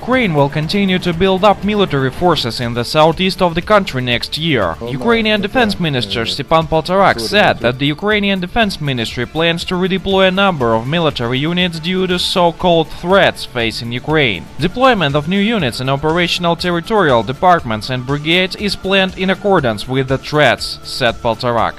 Ukraine will continue to build up military forces in the southeast of the country next year. Ukrainian Defense Minister Stepan Poltorak said that the Ukrainian Defense Ministry plans to redeploy a number of military units due to so-called threats facing Ukraine. Deployment of new units in operational territorial departments and brigades is planned in accordance with the threats, said Poltorak.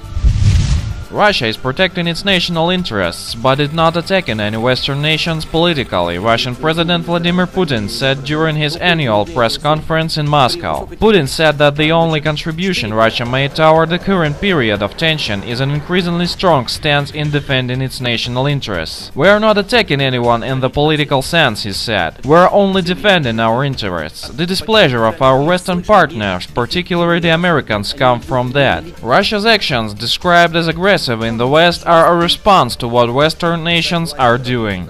Russia is protecting its national interests, but is not attacking any Western nations politically, Russian President Vladimir Putin said during his annual press conference in Moscow. Putin said that the only contribution Russia made toward the current period of tension is an increasingly strong stance in defending its national interests. We are not attacking anyone in the political sense, he said. We are only defending our interests. The displeasure of our Western partners, particularly the Americans, come from that. Russia's actions, described as aggressive in the West are a response to what Western nations are doing.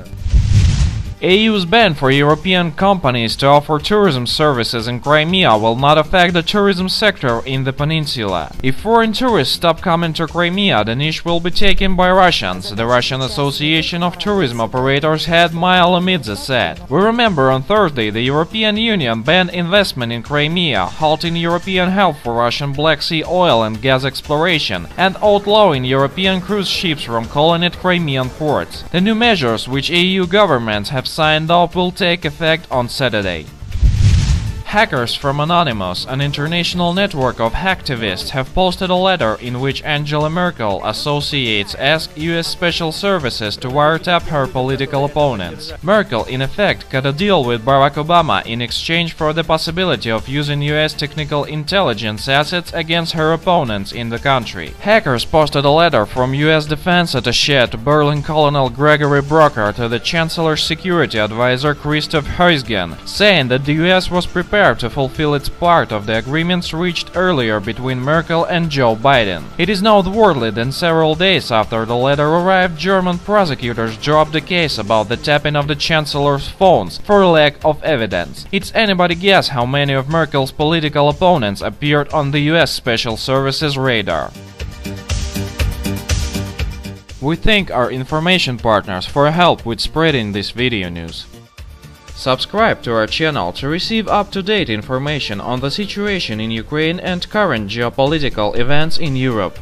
EU's ban for European companies to offer tourism services in Crimea will not affect the tourism sector in the peninsula. If foreign tourists stop coming to Crimea, the niche will be taken by Russians, the Russian Association of Tourism Operators head Maya Lomidze said. We remember on Thursday the European Union banned investment in Crimea, halting European help for Russian Black Sea oil and gas exploration, and outlawing European cruise ships from calling at Crimean ports. The new measures which EU governments have signed up will take effect on Saturday. Hackers from Anonymous, an international network of hacktivists, have posted a letter in which Angela Merkel associates asked US special services to wiretap her political opponents. Merkel, in effect, cut a deal with Barack Obama in exchange for the possibility of using US technical intelligence assets against her opponents in the country. Hackers posted a letter from US Defense Attaché to Berlin Colonel Gregory Brocker to the Chancellor's security advisor Christoph Heusgen, saying that the US was prepared to fulfill its part of the agreements reached earlier between Merkel and Joe Biden. It is noteworthy that several days after the letter arrived, German prosecutors dropped the case about the tapping of the Chancellor's phones for lack of evidence. It's anybody guess how many of Merkel's political opponents appeared on the US Special Services radar. We thank our information partners for help with spreading this video news. Subscribe to our channel to receive up-to-date information on the situation in Ukraine and current geopolitical events in Europe.